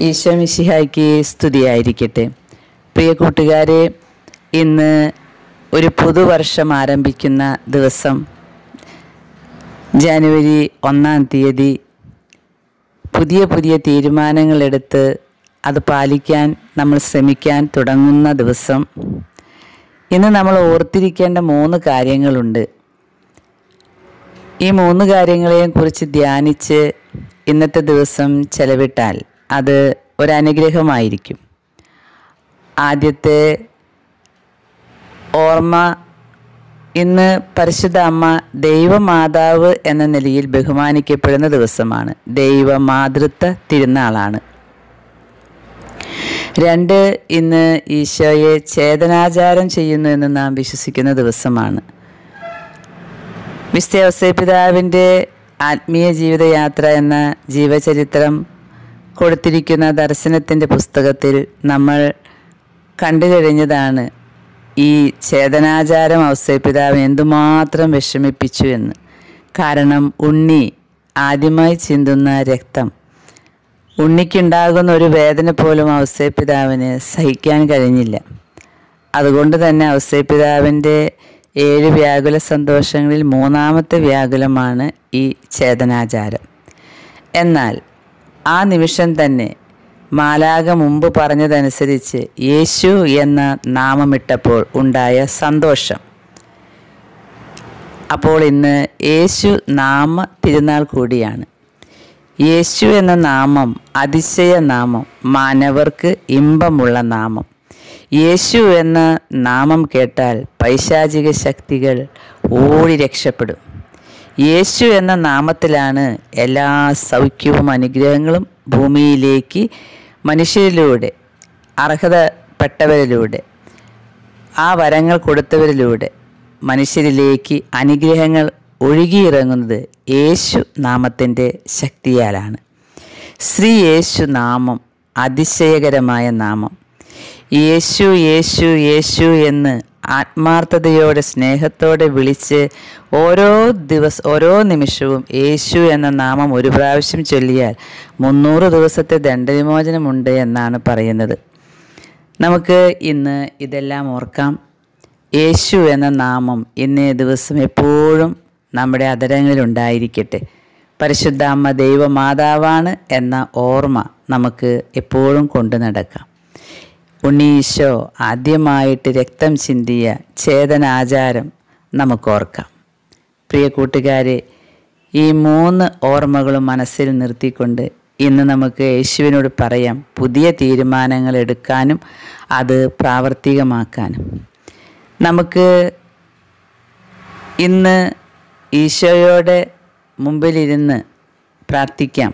ഈശോ മിശിഹായ്ക്ക് സ്തുതിയായിരിക്കട്ടെ. പ്രിയ കൂട്ടുകാരെ ഇന്ന് ഒരു പുതുവർഷം ആരംഭിക്കുന്ന ദിവസം ജനുവരി ഒന്നാം തീയതി. പുതിയ പുതിയ തീരുമാനങ്ങളെടുത്ത് അത് പാലിക്കാൻ നമ്മൾ ശ്രമിക്കാൻ തുടങ്ങുന്ന ദിവസം. ഇന്ന് നമ്മൾ ഓർത്തിരിക്കേണ്ട മൂന്ന് കാര്യങ്ങളുണ്ട്. ഈ മൂന്ന് കാര്യങ്ങളെയും കുറിച്ച് ധ്യാനിച്ച് ഇന്നത്തെ ദിവസം ചെലവിട്ടാൽ അത് ഒരനുഗ്രഹമായിരിക്കും. ആദ്യത്തെ ഓർമ്മ ഇന്ന് പരിശുദ്ധ അമ്മ ദൈവമാതാവ് എന്ന നിലയിൽ ബഹുമാനിക്കപ്പെടുന്ന ദിവസമാണ്. ദൈവമാതൃത്വ തിരുനാളാണ്. രണ്ട് ഇന്ന് ഈശോയെ ചേതനാചാരം ചെയ്യുന്നു എന്ന് നാം വിശ്വസിക്കുന്ന ദിവസമാണ്. വിസ്തയോസേ പിതാവിന്റെ ആത്മീയ ജീവിതയാത്ര എന്ന ജീവചരിത്രം കൊടുത്തിരിക്കുന്ന ദർശനത്തിന്റെ പുസ്തകത്തിൽ നമ്മൾ കണ്ടു കഴിഞ്ഞതാണ് ഈ ചേതനാചാരം ഔസേപിതാവിനെ എന്തുമാത്രം വിഷമിപ്പിച്ചു എന്ന്. കാരണം ഉണ്ണി ആദ്യമായി ചിന്തുന്ന രക്തം. ഉണ്ണിക്കുണ്ടാകുന്ന ഒരു വേദന പോലും ഔസേപിതാവിന് സഹിക്കാൻ കഴിഞ്ഞില്ല. അതുകൊണ്ട് തന്നെ ഔസേപിതാവിന്റെ ഏഴ് വ്യാകുല സന്തോഷങ്ങളിൽ മൂന്നാമത്തെ വ്യാകുലമാണ് ഈ ചേതനാചാരം എന്നാൽ ആ നിമിഷം തന്നെ മാലാക മുമ്പ് പറഞ്ഞതനുസരിച്ച് യേശു എന്ന നാമമിട്ടപ്പോൾ ഉണ്ടായ സന്തോഷം. അപ്പോൾ ഇന്ന് യേശു നാമ തിരുനാൾ കൂടിയാണ്. യേശു എന്ന നാമം അതിശയ നാമം മാനവർക്ക് ഇമ്പമുള്ള നാമം. യേശു എന്ന നാമം കേട്ടാൽ പൈശാചിക ശക്തികൾ ഓടി രക്ഷപ്പെടും. യേശു എന്ന നാമത്തിലാണ് എല്ലാ സൗഖ്യവും അനുഗ്രഹങ്ങളും ഭൂമിയിലേക്ക് മനുഷ്യരിലൂടെ അർഹതപ്പെട്ടവരിലൂടെ ആ വരങ്ങൾ കൊടുത്തവരിലൂടെ മനുഷ്യരിലേക്ക് അനുഗ്രഹങ്ങൾ ഒഴുകിയിറങ്ങുന്നത് യേശു നാമത്തിന്റെ ശക്തിയാലാണ്. ശ്രീ യേശു നാമം അതിശയകരമായ നാമം. യേശു യേശു യേശു എന്ന് ആത്മാർത്ഥതയോടെ സ്നേഹത്തോടെ വിളിച്ച് ഓരോ ദിവസം ഓരോ നിമിഷവും യേശു എന്ന നാമം ഒരു പ്രാവശ്യം ചൊല്ലിയാൽ മുന്നൂറ് ദിവസത്തെ ദണ്ഡവിമോചനമുണ്ട് എന്നാണ് പറയുന്നത്. നമുക്ക് ഇന്ന് ഇതെല്ലാം ഓർക്കാം. യേശു എന്ന നാമം ഇന്നേ ദിവസം എപ്പോഴും നമ്മുടെ അതരങ്ങളിൽ ഉണ്ടായിരിക്കട്ടെ പരിശുദ്ധ അമ്മ ദൈവമാതാവാണ് എന്ന ഓർമ്മ നമുക്ക് എപ്പോഴും കൊണ്ടു നടക്കാം. ഉണ്ണീശോ ആദ്യമായിട്ട് രക്തം ചിന്തിയ ചേതനാചാരം നമുക്കോർക്കാം. പ്രിയ കൂട്ടുകാരെ ഈ മൂന്ന് ഓർമ്മകളും മനസ്സിൽ നിർത്തിക്കൊണ്ട് ഇന്ന് നമുക്ക് യേശുവിനോട് പറയാം പുതിയ തീരുമാനങ്ങൾ എടുക്കാനും അത് പ്രാവർത്തികമാക്കാനും. നമുക്ക് ഇന്ന് ഈശോയോടെ മുമ്പിലിരുന്ന് പ്രാർത്ഥിക്കാം.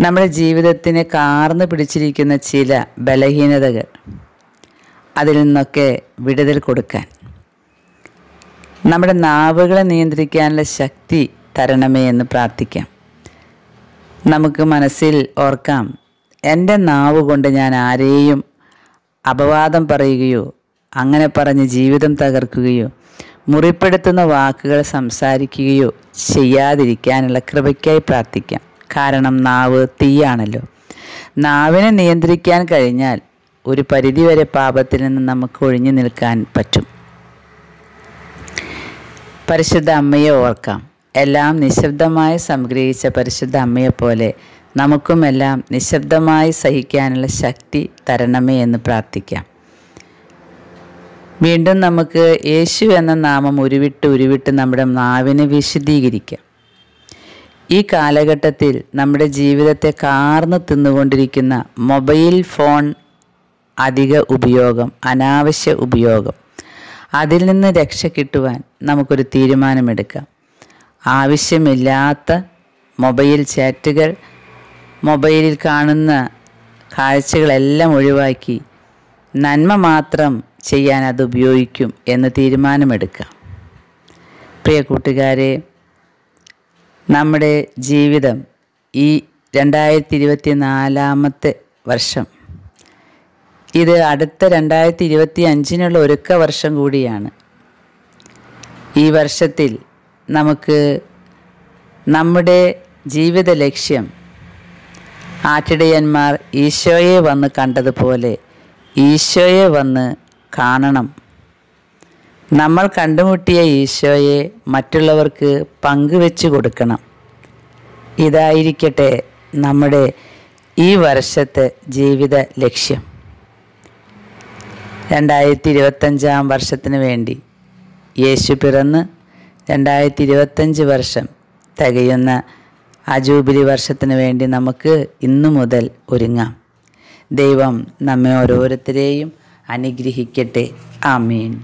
നമ്മുടെ ജീവിതത്തിനെ കാർന്നു പിടിച്ചിരിക്കുന്ന ചില ബലഹീനതകൾ അതിൽ നിന്നൊക്കെ വിടുതൽ കൊടുക്കാൻ. നമ്മുടെ നാവുകളെ നിയന്ത്രിക്കാനുള്ള ശക്തി തരണമേ എന്ന് പ്രാർത്ഥിക്കാം. നമുക്ക് മനസ്സിൽ ഓർക്കാം എന്റെ നാവ് കൊണ്ട് ഞാൻ ആരെയും അപവാദം പറയുകയോ അങ്ങനെ പറഞ്ഞ് ജീവിതം തകർക്കുകയോ മുറിപ്പെടുത്തുന്ന വാക്കുകൾ സംസാരിക്കുകയോ ചെയ്യാതിരിക്കാനുള്ള കൃപയ്ക്കായി പ്രാർത്ഥിക്കാം. കാരണം നാവ് തീയാണല്ലോ. നാവിനെ നിയന്ത്രിക്കാൻ കഴിഞ്ഞാൽ ഒരു പരിധിവരെ പാപത്തിൽ നിന്ന് നമുക്ക് ഒഴിഞ്ഞു നിൽക്കാൻ പറ്റും. പരിശുദ്ധ അമ്മയെ ഓർക്കാം. എല്ലാം നിശബ്ദമായി സംഗ്രഹിച്ച പരിശുദ്ധ അമ്മയെ പോലെ നമുക്കും എല്ലാം നിശബ്ദമായി സഹിക്കാനുള്ള ശക്തി തരണമേ എന്ന് പ്രാർത്ഥിക്കാം. വീണ്ടും നമുക്ക് യേശു എന്ന നാമം ഉരുവിട്ട് ഉരുവിട്ട് നമ്മുടെ നാവിനെ വിശദീകരിക്കാം ഈ കാലഘട്ടത്തിൽ നമ്മുടെ ജീവിതത്തെ കാർന്ന് തിന്നുകൊണ്ടിരിക്കുന്ന മൊബൈൽ ഫോൺ അധിക ഉപയോഗം അനാവശ്യ ഉപയോഗം. അതിൽ നിന്ന് രക്ഷ കിട്ടുവാൻ നമുക്കൊരു തീരുമാനമെടുക്കാം. ആവശ്യമില്ലാത്ത മൊബൈൽ ചാറ്റുകൾ മൊബൈലിൽ കാണുന്ന കാഴ്ചകളെല്ലാം ഒഴിവാക്കി നന്മ മാത്രം ചെയ്യാൻ അത് ഉപയോഗിക്കും എന്ന് തീരുമാനമെടുക്കാം. പ്രിയ കൂട്ടുകാരെ നമ്മുടെ ജീവിതം ഈ രണ്ടായിരത്തി ഇരുപത്തി നാലാമത്തെ വർഷം. ഇത് അടുത്ത രണ്ടായിരത്തി ഇരുപത്തി അഞ്ചിനുള്ള ഒരുക്ക വർഷം കൂടിയാണ്. ഈ വർഷത്തിൽ നമുക്ക് നമ്മുടെ ജീവിത ലക്ഷ്യം ആട്ടിടയന്മാർ ഈശോയെ വന്ന് കണ്ടതുപോലെ ഈശോയെ വന്ന് കാണണം. നമ്മൾ കണ്ടുമുട്ടിയ ഈശോയെ മറ്റുള്ളവർക്ക് പങ്കുവെച്ചു കൊടുക്കണം. ഇതായിരിക്കട്ടെ നമ്മുടെ ഈ വർഷത്തെ ജീവിത ലക്ഷ്യം. രണ്ടായിരത്തി ഇരുപത്തഞ്ചാം വർഷത്തിന് വേണ്ടി യേശു പിറന്ന് രണ്ടായിരത്തി ഇരുപത്തഞ്ച് വർഷം തികയുന്ന ആ ജൂബിലി വർഷത്തിന് വേണ്ടി നമുക്ക് ഇന്നു മുതൽ ഒരുങ്ങാം. ദൈവം നമ്മെ ഓരോരുത്തരെയും അനുഗ്രഹിക്കട്ടെ. ആമീൻ.